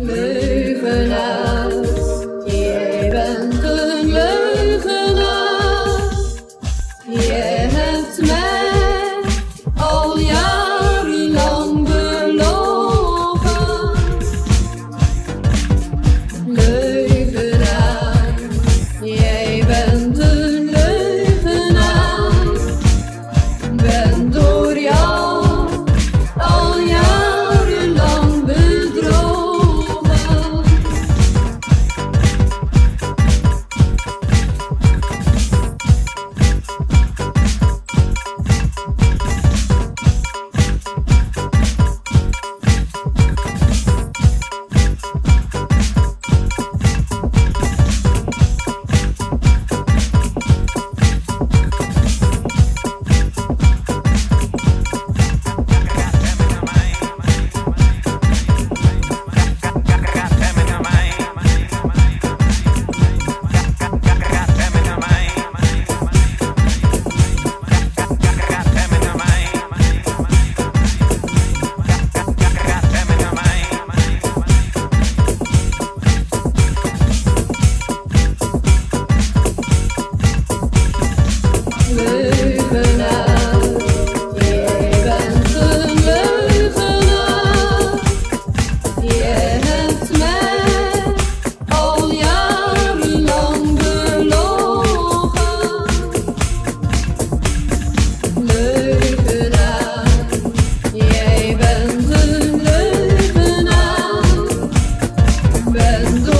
Moving out. best.